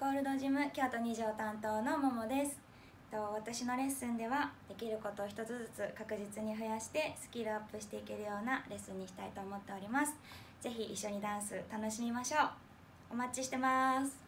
ゴールドジム京都2条担当のももです。私のレッスンではできることを一つずつ確実に増やしてスキルアップしていけるようなレッスンにしたいと思っております。ぜひ一緒にダンス楽しみましょう。お待ちしてます。